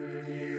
you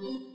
Mm-hmm.